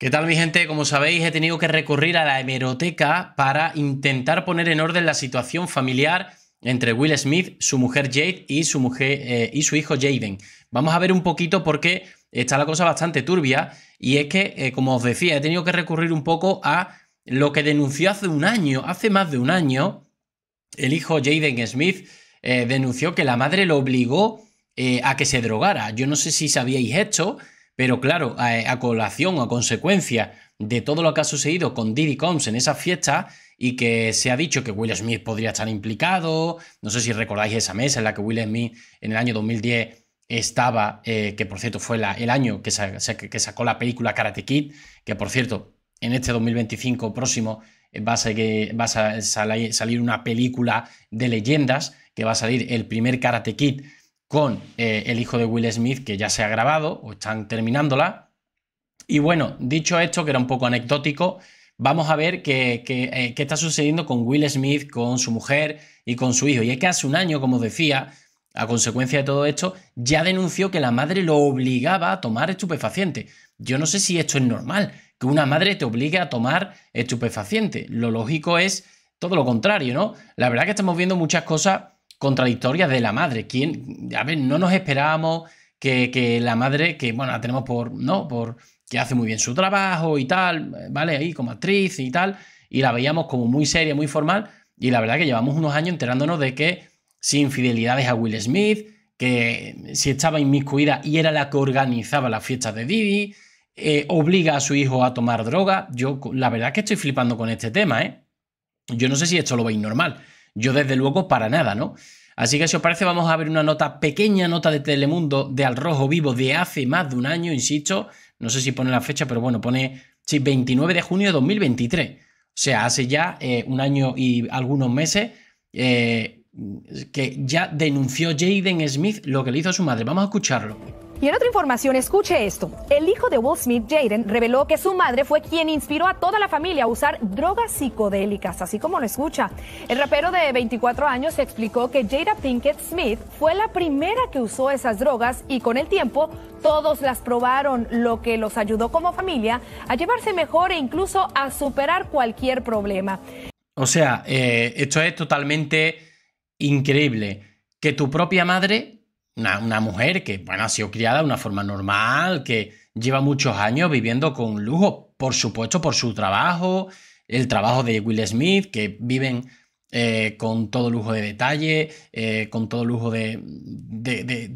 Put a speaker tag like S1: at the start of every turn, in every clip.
S1: ¿Qué tal mi gente? Como sabéis he tenido que recurrir a la hemeroteca para intentar poner en orden la situación familiar entre Will Smith, su mujer Jade y su, mujer, eh, y su hijo Jaden. Vamos a ver un poquito porque está la cosa bastante turbia y es que, eh, como os decía, he tenido que recurrir un poco a lo que denunció hace un año, hace más de un año, el hijo Jaden Smith eh, denunció que la madre lo obligó a que se drogara. Yo no sé si sabíais esto, pero claro, a, colación o a consecuencia de todo lo que ha sucedido con Diddy Combs en esa fiesta y que se ha dicho que Will Smith podría estar implicado, no sé si recordáis esa mesa en la que Will Smith en el año 2010 estaba, eh, que por cierto fue el año que, sacó la película Karate Kid, que por cierto en este 2025 próximo eh, va a, salir una película de leyendas, que va a salir el primer Karate Kid con eh, el hijo de Will Smith, que ya se ha grabado o están terminándola. Y bueno, dicho esto, que era un poco anecdótico, vamos a ver qué, eh, qué, está sucediendo con Will Smith, con su mujer y con su hijo. Y es que hace un año, como decía, a consecuencia de todo esto, ya denunció que la madre lo obligaba a tomar estupefaciente. Yo no sé si esto es normal, que una madre te obligue a tomar estupefaciente. Lo lógico es todo lo contrario, ¿no? La verdad que estamos viendo muchas cosas contradictorias de la madre. ¿Quién, a ver, no nos esperábamos que, la madre, que bueno, la tenemos por, ¿no? Por que hace muy bien su trabajo y tal, ¿vale? Ahí como actriz y tal, y la veíamos como muy seria, muy formal, y la verdad que llevamos unos años enterándonos de que sin infidelidades a Will Smith, que si estaba inmiscuida y era la que organizaba las fiestas de Didi, eh, obliga a su hijo a tomar droga. Yo la verdad que estoy flipando con este tema, ¿eh? Yo no sé si esto lo veis normal. Yo desde luego para nada, ¿no? Así que si os parece vamos a ver una nota, pequeña nota de Telemundo de Al Rojo Vivo de hace más de un año, insisto, no sé si pone la fecha, pero bueno, pone sí, 29 de junio de 2023. O sea, hace ya eh, un año y algunos meses eh, que ya denunció Jaden Smith lo que le hizo a su madre. Vamos a escucharlo.
S2: Y en otra información, escuche esto. El hijo de Will Smith, Jaden, reveló que su madre fue quien inspiró a toda la familia a usar drogas psicodélicas, así como lo escucha. El rapero de 24 años explicó que Jada Pinkett Smith fue la primera que usó esas drogas y con el tiempo todos las probaron, lo que los ayudó como familia a llevarse mejor e incluso a superar cualquier problema.
S1: O sea, eh, esto es totalmente increíble. Que tu propia madre una, mujer que, bueno, ha sido criada de una forma normal, que lleva muchos años viviendo con lujo, por supuesto, por su trabajo, el trabajo de Will Smith, que viven eh, con todo lujo de detalle, eh, con todo lujo de,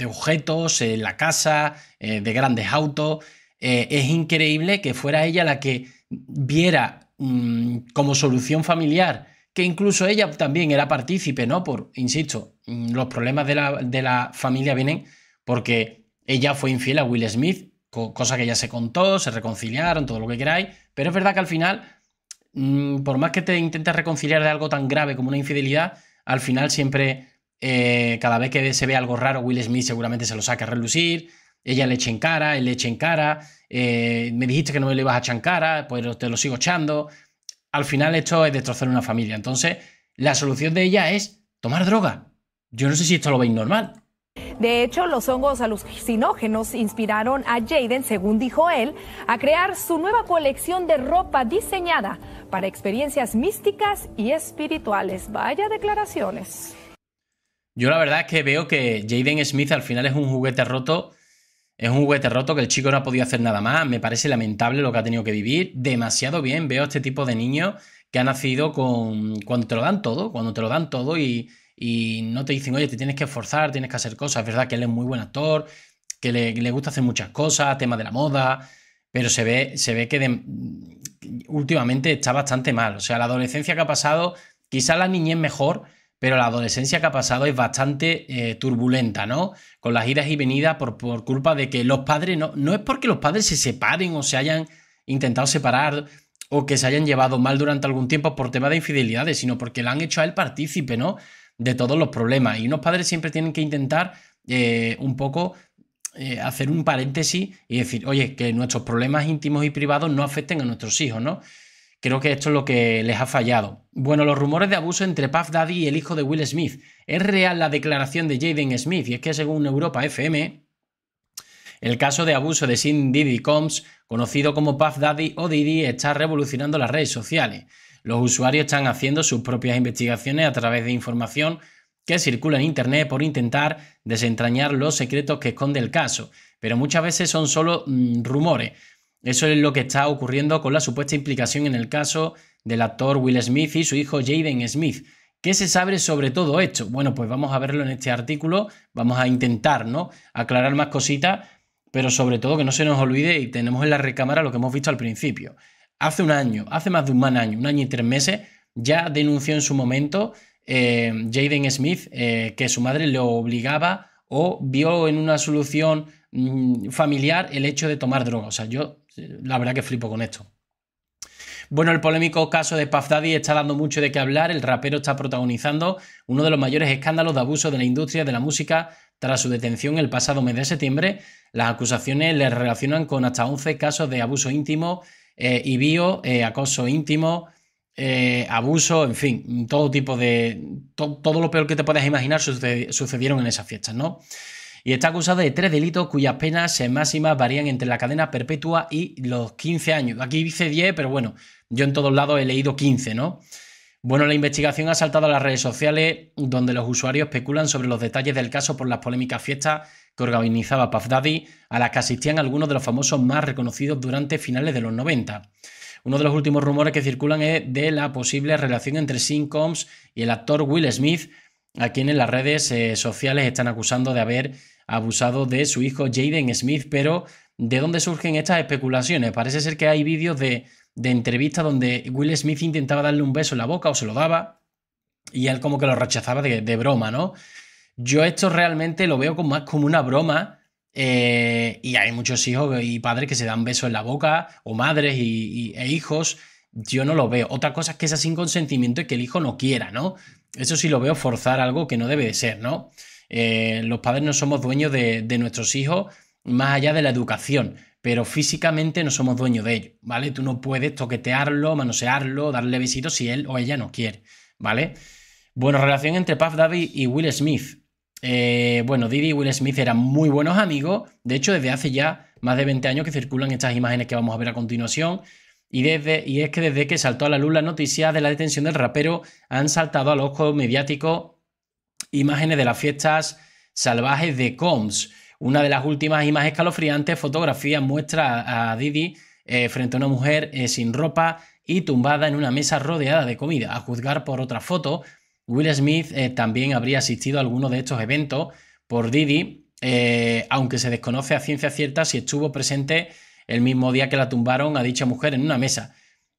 S1: objetos en la casa, eh, de grandes autos. es increíble que fuera ella la que viera mm, como solución familiar que incluso ella también era partícipe, ¿no? Por, insisto, los problemas de la, familia vienen porque ella fue infiel a Will Smith, cosa que ya se contó, se reconciliaron, todo lo que queráis, pero es verdad que al final, mm, por más que te intentes reconciliar de algo tan grave como una infidelidad, al final siempre, eh, cada vez que se ve algo raro, Will Smith seguramente se lo saca a relucir, ella le eche en cara, él le eche en cara, eh, me dijiste que no me lo ibas a echar en cara, pues te lo sigo echando al final esto es destrozar una familia. Entonces, la solución de ella es tomar droga. Yo no sé si esto lo veis normal.
S2: De hecho, los hongos alucinógenos inspiraron a Jaden, según dijo él, a crear su nueva colección de ropa diseñada para experiencias místicas y espirituales. Vaya declaraciones.
S1: Yo la verdad es que veo que Jaden Smith al final es un juguete roto es un juguete roto que el chico no ha podido hacer nada más. Me parece lamentable lo que ha tenido que vivir. Demasiado bien veo este tipo de niños que han nacido con. cuando te lo dan todo, cuando te lo dan todo y, no te dicen, oye, te tienes que esforzar, tienes que hacer cosas. Es verdad que él es muy buen actor, que le, gusta hacer muchas cosas, tema de la moda, pero se ve, se ve que últimamente está bastante mal. O sea, la adolescencia que ha pasado, quizá la niñez mejor, pero la adolescencia que ha pasado es bastante eh, turbulenta, ¿no? Con las idas y venidas por, por, culpa de que los padres, no, no es porque los padres se separen o se hayan intentado separar o que se hayan llevado mal durante algún tiempo por tema de infidelidades, sino porque le han hecho a él partícipe, ¿no? De todos los problemas. Y unos padres siempre tienen que intentar eh, un poco eh, hacer un paréntesis y decir, oye, que nuestros problemas íntimos y privados no afecten a nuestros hijos, ¿no? Creo que esto es lo que les ha fallado. Bueno, los rumores de abuso entre Puff Daddy y el hijo de Will Smith. ¿Es real la declaración de Jaden Smith? Y es que según Europa FM, El caso de abuso de Sin Diddy Combs, conocido como Puff Daddy o Diddy, está revolucionando las redes sociales. Los usuarios están haciendo sus propias investigaciones a través de información que circula en Internet por intentar desentrañar los secretos que esconde el caso, pero muchas veces son solo mm, rumores. Eso es lo que está ocurriendo con la supuesta implicación en el caso del actor Will Smith y su hijo Jaden Smith. ¿Qué se sabe sobre todo esto? Bueno, pues vamos a verlo en este artículo, vamos a intentar, ¿no? Aclarar más cositas, pero sobre todo que no se nos olvide y tenemos en la recámara lo que hemos visto al principio. Hace un año, hace más de un año, un año y tres meses, ya denunció en su momento eh, Jaden Smith eh, que su madre le obligaba o vio en una solución mm, familiar el hecho de tomar droga. O sea, yo la verdad que flipo con esto. Bueno, el polémico caso de Puff Daddy está dando mucho de qué hablar. El rapero está protagonizando uno de los mayores escándalos de abuso de la industria de la música tras su detención el pasado mes de septiembre. Las acusaciones le relacionan con hasta 11 casos de abuso íntimo eh, y bio, eh, acoso íntimo, eh, abuso, en fin, todo tipo de. todo lo peor que te puedas imaginar sucedieron en esas fiestas, ¿no? Y está acusado de tres delitos cuyas penas máximas varían entre la cadena perpetua y los 15 años. Aquí dice 10, pero bueno, yo en todos lados he leído 15, ¿no? Bueno, la investigación ha saltado a las redes sociales donde los usuarios especulan sobre los detalles del caso por las polémicas fiestas que organizaba Puff Daddy, a las que asistían algunos de los famosos más reconocidos durante finales de los 90. Uno de los últimos rumores que circulan es de la posible relación entre Sean Combs y el actor Will Smith, a quien en las redes eh, sociales están acusando de haber abusado de su hijo Jaden Smith, pero ¿de dónde surgen estas especulaciones? Parece ser que hay vídeos de, entrevistas donde Will Smith intentaba darle un beso en la boca o se lo daba y él como que lo rechazaba de, broma, ¿no? Yo esto realmente lo veo como más como una broma eh, y hay muchos hijos y padres que se dan besos en la boca o madres y, e hijos. Yo no lo veo. Otra cosa es que sea sin consentimiento y que el hijo no quiera, ¿no? Eso sí lo veo forzar algo que no debe de ser, ¿no? Eh, los padres no somos dueños de, nuestros hijos más allá de la educación, pero físicamente no somos dueños de ellos, ¿vale? Tú no puedes toquetearlo, manosearlo, darle besitos si él o ella no quiere, ¿vale? Bueno, relación entre Puff Daddy y Will Smith. Eh, bueno, Diddy y Will Smith eran muy buenos amigos, de hecho desde hace ya más de 20 años que circulan estas imágenes que vamos a ver a continuación. Y, desde, y es que desde que saltó a la luz la noticia de la detención del rapero, han saltado al ojo mediático imágenes de las fiestas salvajes de Combs. Una de las últimas imágenes calofriantes, fotografías, muestra a Didi eh, frente a una mujer eh, sin ropa y tumbada en una mesa rodeada de comida. A juzgar por otra foto, Will Smith eh, también habría asistido a alguno de estos eventos por Didi, aunque se desconoce a ciencia cierta si estuvo presente el mismo día que la tumbaron a dicha mujer en una mesa.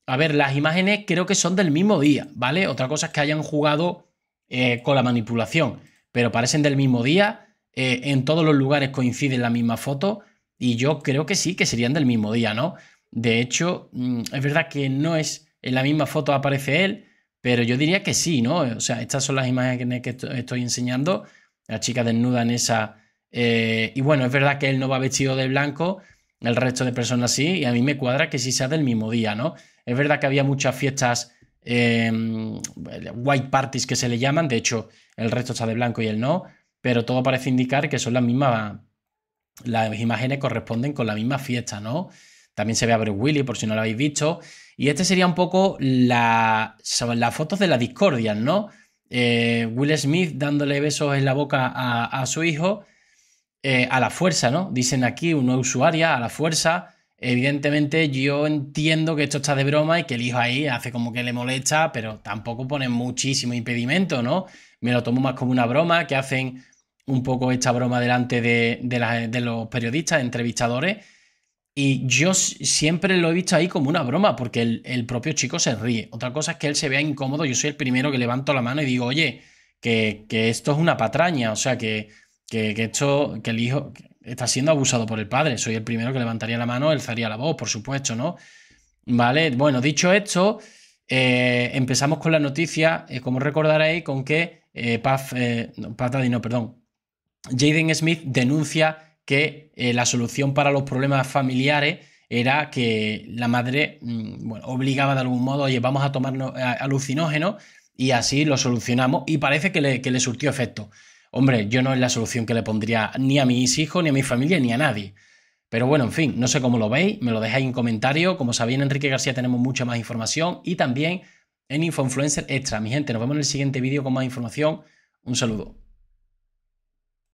S1: A ver, las imágenes creo que son del mismo día, ¿vale? Otra cosa es que hayan jugado eh, con la manipulación, pero parecen del mismo día, eh, en todos los lugares coinciden la misma foto y yo creo que sí, que serían del mismo día, ¿no? De hecho, mm, es verdad que no es en la misma foto aparece él, pero yo diría que sí, ¿no? O sea, estas son las imágenes que estoy enseñando, la chica desnuda en esa... Eh, y bueno, es verdad que él no va vestido de blanco, el resto de personas sí, y a mí me cuadra que sí sea del mismo día, ¿no? Es verdad que había muchas fiestas Em, white parties que se le llaman, de hecho el resto está de blanco y el no, pero todo parece indicar que son las mismas, las imágenes corresponden con la misma fiesta, ¿no? También se ve a Bruce Willy, por si no lo habéis visto. Y este sería un poco la, las fotos de la discordia, ¿no? Eh, Will Smith dándole besos en la boca a, su hijo eh, a la fuerza, ¿no? Dicen aquí una usuaria a la fuerza Evidentemente yo entiendo que esto está de broma y que el hijo ahí hace como que le molesta, pero tampoco pone muchísimo impedimento, ¿no? Me lo tomo más como una broma, que hacen un poco esta broma delante de, los periodistas, entrevistadores. Y yo siempre lo he visto ahí como una broma, porque el, propio chico se ríe. Otra cosa es que él se vea incómodo. Yo soy el primero que levanto la mano y digo, oye, que, esto es una patraña, o sea, que, que, esto, que el hijo, está siendo abusado por el padre. Soy el primero que levantaría la mano, alzaría la voz, por supuesto, ¿no? Vale, bueno, dicho esto, eh, empezamos con la noticia, eh, como recordaréis, con que eh, Paz, no, perdón, Jaden Smith denuncia que la solución para los problemas familiares era que la madre mm, obligaba de algún modo, oye, vamos a tomarnos alucinógeno y así lo solucionamos y parece que le, que le surtió efecto. Hombre, yo no es la solución que le pondría ni a mis hijos, ni a mi familia, ni a nadie. Pero bueno, en fin, no sé cómo lo veis, me lo dejáis en comentario. Como sabéis, en Enrique García tenemos mucha más información y también en Influencer Extra. Mi gente, nos vemos en el siguiente vídeo con más información. Un saludo.